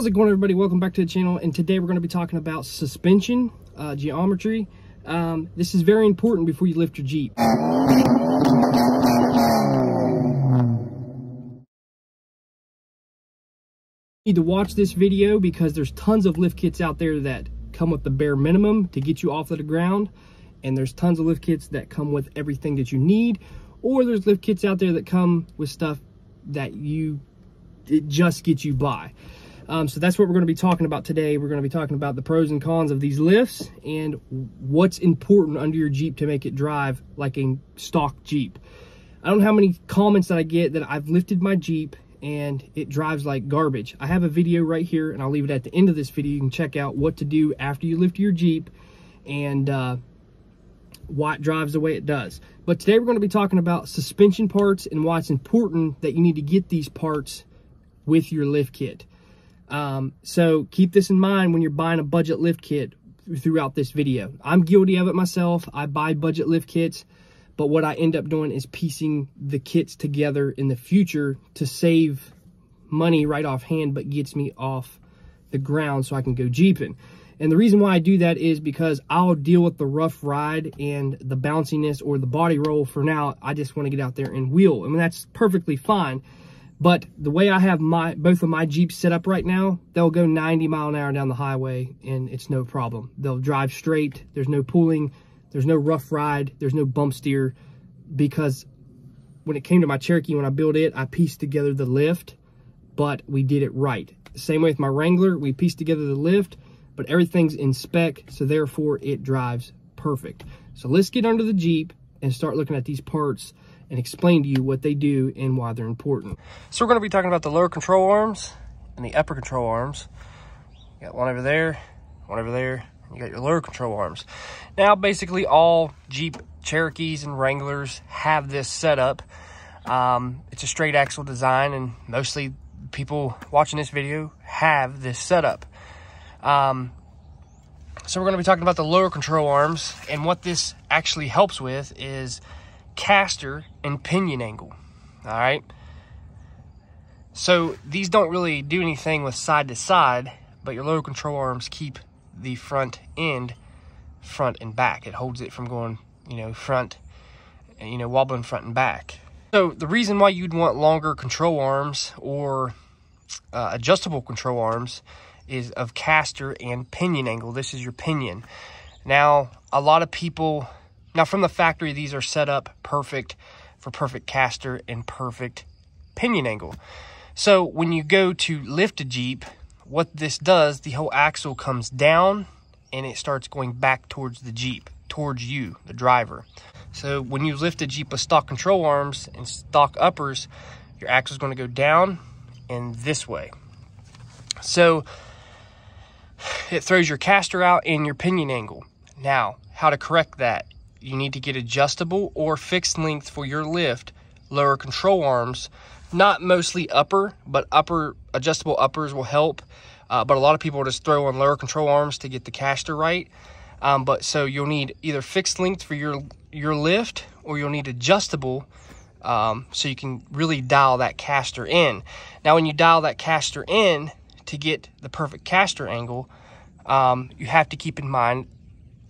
How's it going everybody? Welcome back to the channel and today we're going to be talking about suspension, uh, geometry. Um, this is very important before you lift your Jeep. You need to watch this video because there's tons of lift kits out there that come with the bare minimum to get you off of the ground and there's tons of lift kits that come with everything that you need or there's lift kits out there that come with stuff that you it just gets you by. Um, so that's what we're going to be talking about today. We're going to be talking about the pros and cons of these lifts and what's important under your Jeep to make it drive like a stock Jeep. I don't know how many comments that I get that I've lifted my Jeep and it drives like garbage. I have a video right here and I'll leave it at the end of this video. You can check out what to do after you lift your Jeep and uh, why it drives the way it does. But today we're going to be talking about suspension parts and why it's important that you need to get these parts with your lift kit. Um, so keep this in mind when you're buying a budget lift kit throughout this video. I'm guilty of it myself. I buy budget lift kits, but what I end up doing is piecing the kits together in the future to save money right off hand, but gets me off the ground so I can go jeeping. And the reason why I do that is because I'll deal with the rough ride and the bounciness or the body roll for now. I just want to get out there and wheel. I mean, that's perfectly fine. But the way I have my both of my Jeeps set up right now, they'll go 90 mile an hour down the highway and it's no problem. They'll drive straight. There's no pulling. There's no rough ride. There's no bump steer because when it came to my Cherokee, when I built it, I pieced together the lift, but we did it right. Same way with my Wrangler, we pieced together the lift, but everything's in spec, so therefore it drives perfect. So let's get under the Jeep and start looking at these parts and explain to you what they do and why they're important. So we're going to be talking about the lower control arms and the upper control arms. You got one over there, one over there, you got your lower control arms. Now, basically all Jeep Cherokees and Wranglers have this setup. Um, it's a straight axle design and mostly people watching this video have this setup. Um, so we're going to be talking about the lower control arms and what this actually helps with is caster and pinion angle. All right. So these don't really do anything with side to side, but your lower control arms keep the front end front and back. It holds it from going, you know, front, you know, wobbling front and back. So the reason why you'd want longer control arms or uh, adjustable control arms is of caster and pinion angle. This is your pinion. Now, a lot of people now from the factory, these are set up perfect for perfect caster and perfect pinion angle. So when you go to lift a Jeep, what this does, the whole axle comes down and it starts going back towards the Jeep, towards you, the driver. So when you lift a Jeep with stock control arms and stock uppers, your axle is going to go down and this way. So it throws your caster out and your pinion angle. Now, how to correct that you need to get adjustable or fixed length for your lift, lower control arms, not mostly upper, but upper adjustable uppers will help. Uh, but a lot of people just throw on lower control arms to get the caster right. Um, but so you'll need either fixed length for your your lift or you'll need adjustable um, so you can really dial that caster in. Now, when you dial that caster in to get the perfect caster angle, um, you have to keep in mind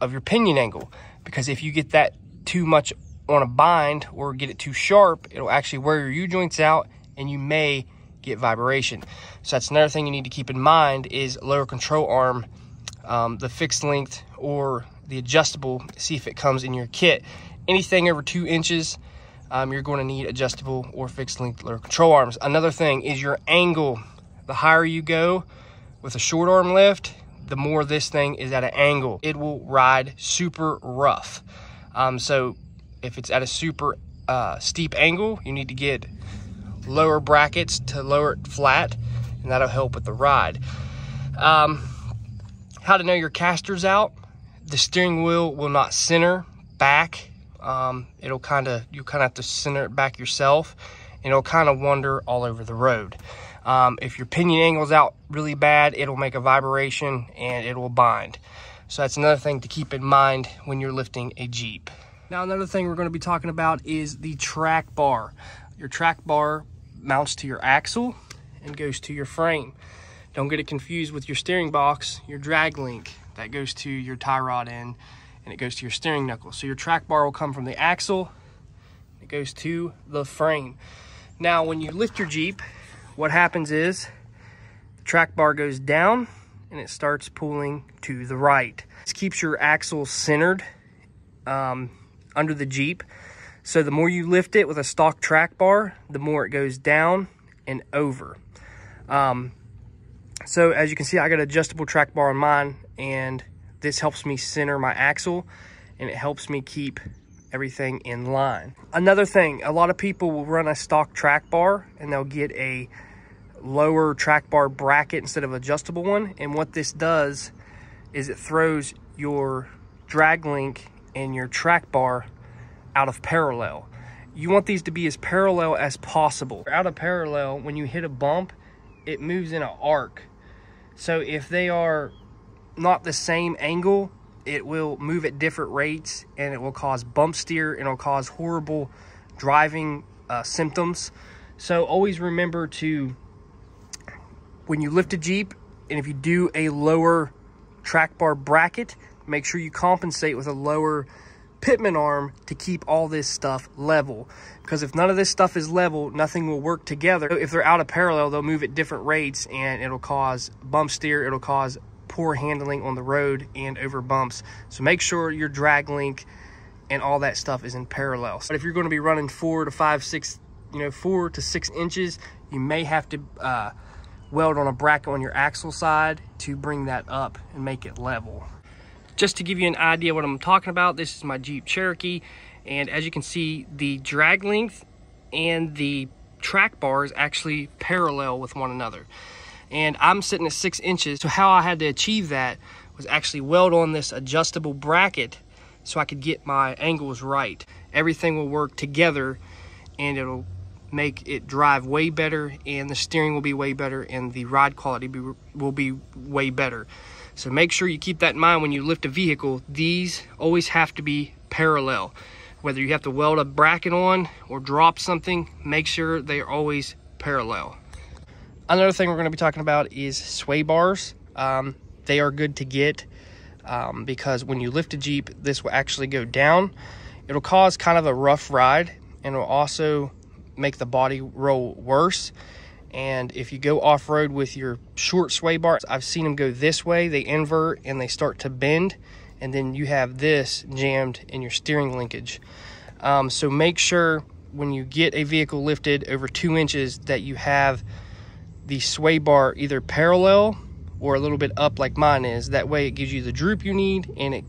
of your pinion angle because if you get that too much on a bind or get it too sharp, it'll actually wear your U-joints out and you may get vibration. So that's another thing you need to keep in mind is lower control arm, um, the fixed length or the adjustable, see if it comes in your kit. Anything over two inches, um, you're going to need adjustable or fixed length lower control arms. Another thing is your angle. The higher you go with a short arm lift, the more this thing is at an angle. It will ride super rough. Um, so if it's at a super uh, steep angle, you need to get lower brackets to lower it flat, and that'll help with the ride. Um, how to know your caster's out. The steering wheel will not center back. Um, it'll kind of, you kind of have to center it back yourself, and it'll kind of wander all over the road. Um, if your pinion angle's out really bad, it'll make a vibration and it will bind. So that's another thing to keep in mind when you're lifting a Jeep. Now another thing we're going to be talking about is the track bar. Your track bar mounts to your axle and goes to your frame. Don't get it confused with your steering box, your drag link that goes to your tie rod end and it goes to your steering knuckle. So your track bar will come from the axle, it goes to the frame. Now, when you lift your Jeep, what happens is the track bar goes down and it starts pulling to the right. This keeps your axle centered um, under the Jeep. So the more you lift it with a stock track bar, the more it goes down and over. Um, so as you can see, I got an adjustable track bar on mine and this helps me center my axle and it helps me keep everything in line. Another thing, a lot of people will run a stock track bar and they'll get a lower track bar bracket instead of adjustable one. And what this does is it throws your drag link and your track bar out of parallel. You want these to be as parallel as possible. Out of parallel, when you hit a bump, it moves in an arc. So if they are not the same angle, it will move at different rates and it will cause bump steer and it'll cause horrible driving uh, symptoms. So always remember to, when you lift a Jeep and if you do a lower track bar bracket, make sure you compensate with a lower pitman arm to keep all this stuff level. Because if none of this stuff is level, nothing will work together. If they're out of parallel, they'll move at different rates and it'll cause bump steer, it'll cause poor handling on the road and over bumps. So make sure your drag link and all that stuff is in parallel. But if you're going to be running four to five, six, you know, four to six inches, you may have to uh, weld on a bracket on your axle side to bring that up and make it level. Just to give you an idea what I'm talking about, this is my Jeep Cherokee. And as you can see, the drag link and the track bars actually parallel with one another and I'm sitting at six inches. So how I had to achieve that was actually weld on this adjustable bracket so I could get my angles right. Everything will work together and it'll make it drive way better and the steering will be way better and the ride quality be, will be way better. So make sure you keep that in mind when you lift a vehicle. These always have to be parallel. Whether you have to weld a bracket on or drop something, make sure they are always parallel. Another thing we're going to be talking about is sway bars. Um, they are good to get um, because when you lift a Jeep, this will actually go down. It'll cause kind of a rough ride and will also make the body roll worse. And if you go off-road with your short sway bars, I've seen them go this way, they invert and they start to bend. And then you have this jammed in your steering linkage. Um, so make sure when you get a vehicle lifted over two inches that you have the sway bar either parallel or a little bit up like mine is. That way it gives you the droop you need and it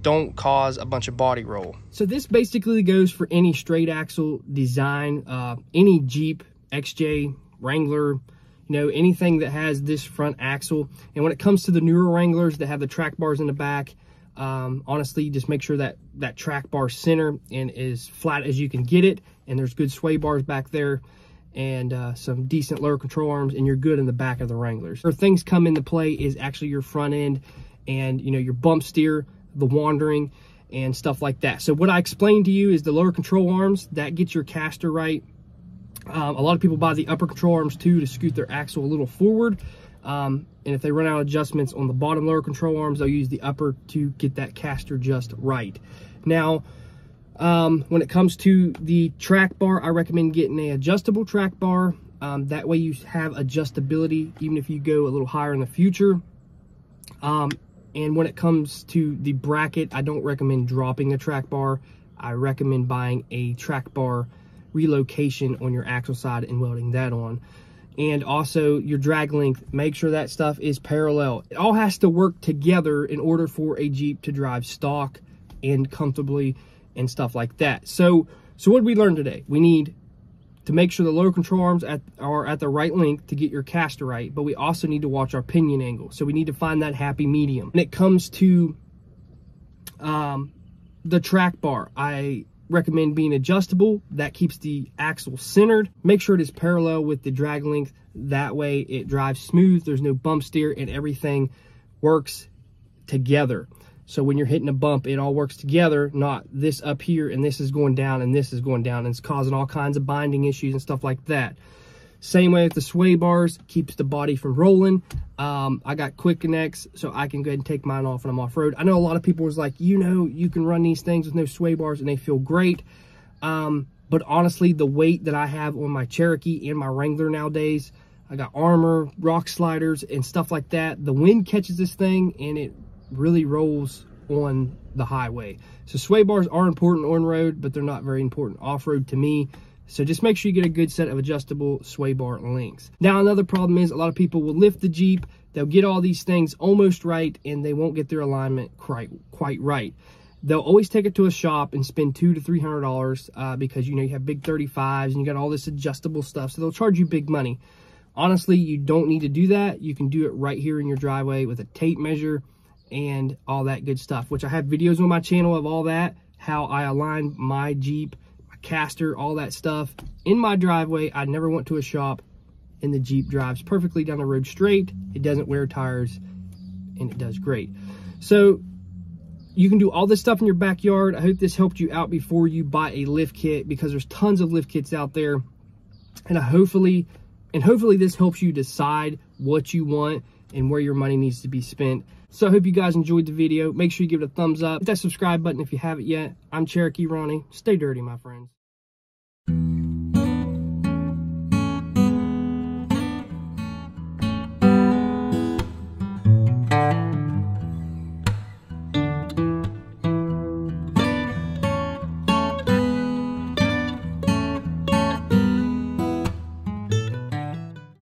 don't cause a bunch of body roll. So this basically goes for any straight axle design, uh, any Jeep, XJ, Wrangler, you know, anything that has this front axle. And when it comes to the newer Wranglers that have the track bars in the back, um, honestly, just make sure that that track bar center and as flat as you can get it. And there's good sway bars back there and uh, some decent lower control arms and you're good in the back of the Wranglers. Where things come into play is actually your front end and you know your bump steer, the wandering and stuff like that. So what I explained to you is the lower control arms, that gets your caster right. Um, a lot of people buy the upper control arms too to scoot their axle a little forward. Um, and if they run out of adjustments on the bottom lower control arms, they'll use the upper to get that caster just right. Now, um, when it comes to the track bar, I recommend getting a adjustable track bar. Um, that way you have adjustability even if you go a little higher in the future. Um, and when it comes to the bracket, I don't recommend dropping a track bar. I recommend buying a track bar relocation on your axle side and welding that on. And also your drag link, make sure that stuff is parallel. It all has to work together in order for a Jeep to drive stock and comfortably and stuff like that. So, so what did we learn today? We need to make sure the lower control arms at, are at the right length to get your caster right, but we also need to watch our pinion angle. So we need to find that happy medium. When it comes to um, the track bar, I recommend being adjustable. That keeps the axle centered. Make sure it is parallel with the drag link. That way it drives smooth. There's no bump steer and everything works together. So when you're hitting a bump, it all works together, not this up here and this is going down and this is going down and it's causing all kinds of binding issues and stuff like that. Same way with the sway bars, keeps the body from rolling. Um, I got quick connects, so I can go ahead and take mine off when I'm off-road. I know a lot of people was like, you know, you can run these things with no sway bars and they feel great. Um, but honestly, the weight that I have on my Cherokee and my Wrangler nowadays, I got armor, rock sliders, and stuff like that. The wind catches this thing and it really rolls on the highway. So sway bars are important on road, but they're not very important off-road to me. So just make sure you get a good set of adjustable sway bar links. Now, another problem is a lot of people will lift the Jeep, they'll get all these things almost right, and they won't get their alignment quite, quite right. They'll always take it to a shop and spend two to three hundred dollars uh, because you know you have big 35s and you got all this adjustable stuff, so they'll charge you big money. Honestly, you don't need to do that. You can do it right here in your driveway with a tape measure and all that good stuff, which I have videos on my channel of all that, how I align my Jeep my caster, all that stuff in my driveway. I never went to a shop and the Jeep drives perfectly down the road straight. It doesn't wear tires and it does great. So you can do all this stuff in your backyard. I hope this helped you out before you buy a lift kit because there's tons of lift kits out there. And I hopefully, and hopefully this helps you decide what you want and where your money needs to be spent. So I hope you guys enjoyed the video. Make sure you give it a thumbs up. Hit that subscribe button if you haven't yet. I'm Cherokee Ronnie. Stay dirty, my friends.